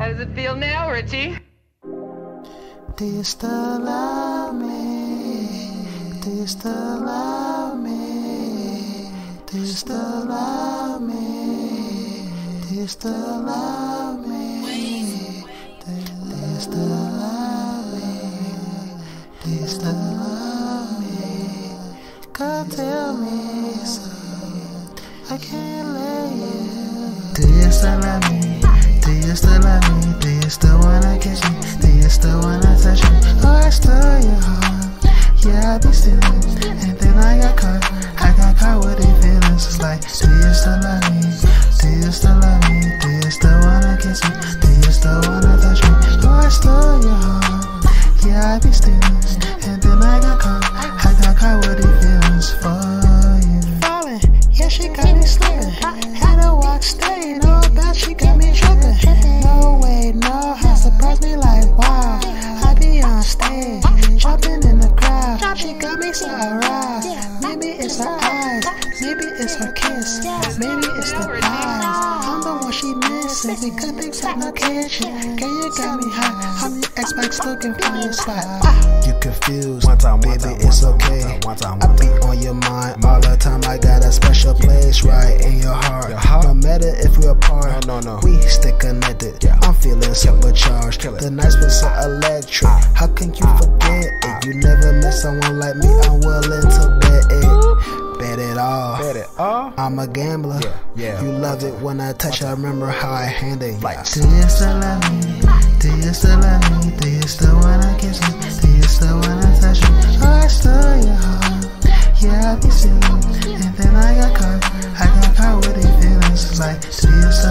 How does it feel now, Richie? Still love me? Still love me? Still love me? Still love me? Still love me? Still love me? God tell me so I can't let you. Still love me? Got caught feelings. It's like, do you still love me? Do you still love me? Do you still wanna kiss me? Do you still wanna touch me? Oh, I stole your heart. Yeah, I be stealing. And then I got caught. I got caught with these feelings for you. Falling, yeah, she got me slipping. Had to walk steady, no bet she got me tripping. No way, no how Surprised me like wow. I be on stage, jumping in the crowd. She got me so aroused. Maybe it's her eyes, maybe it's her kiss, maybe it's the thighs. I'm the one she misses We could things in the kitchen. Can you got me hot. I'm your Xbox looking for your spot. Ah. You confused, One time, one baby, time, it's one time, okay. one time, I one be on your mind all the time. I got a special place right in your heart. Your heart? No matter if we're apart, No, no, no. we stay connected. Yeah. I'm feeling supercharged. Kill it. The nights was so electric. How can you forget it? You never met someone like me. I'm willing to bet it, bet it all. Bet it all. I'm a gambler. Yeah, yeah. You love it when I touch. I remember how I handled you. Like- Do you still love me? Do you still love me? Do you still wanna kiss me? Do you still wanna touch me? Oh, I stole your heart. Yeah, I be stealing. And then I got caught. I got caught with these feelings. It's like, do you still